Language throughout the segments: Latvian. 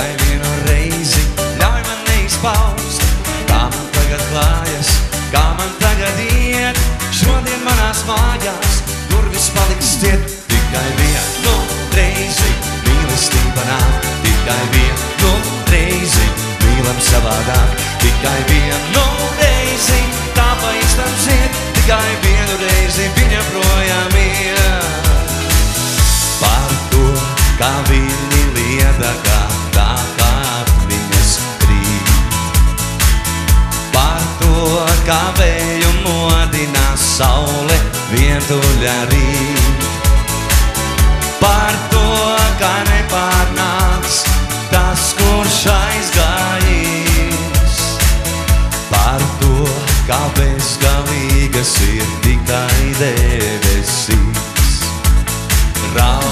Tikai vienu reizi ļauj man neizpaust, kā man tagad klājas, kā man tagad iet, šodien manās mājās. Kā vēju modinās saule vientuļa rīt. Par to, kā nepārnāks tas, kurš aizgājis. Par to, kā bezgalīgas ir tikai debesīs. Raudāja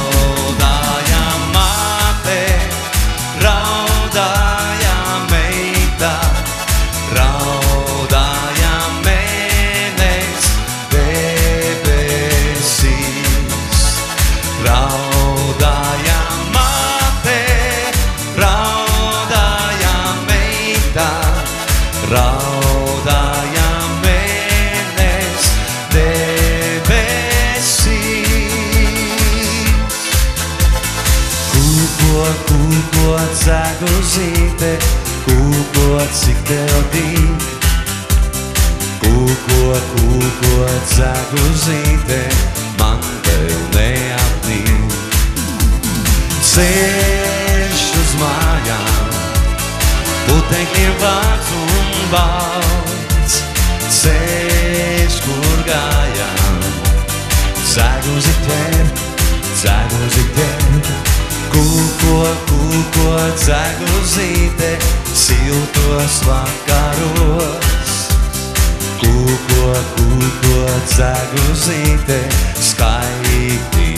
Kūko, kūko, ceguzīte, kūko, cik tev tīk. Kūko, kūko, ceguzīte, man tev neapnīk. Ceļš uz mājām, putekļiem vārds un balts. Kūko, kūko, ceguzīte, siltos vakaros. Kūko, kūko, ceguzīte, skaiti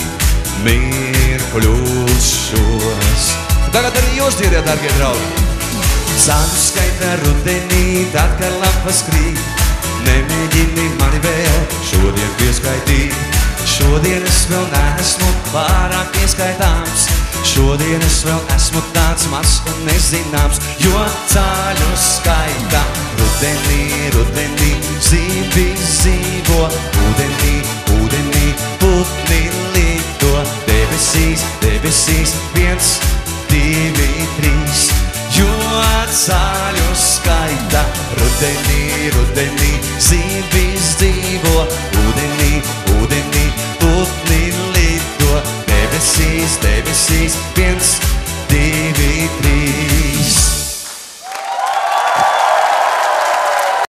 mirkļus šos. Tagad arī jūs dziediet, darbie draugi. Sānu skaita rudenī, tad, kad lapas krīt. Nemēģini mani vēl šodien pieskaitīt. Šodien es vēl neesmu pārāk. Šodien es vēl esmu tāds mazs un nezināms, jo cāļu skaitā rudenī, rudenī, zīvis zīvo, ūdenī, ūdenī, putni lido, debesīs, debesīs, viens, divi, trīs. Jo cāļu skaitā rudenī, rudenī, zīvis dzīvo, ūdenī,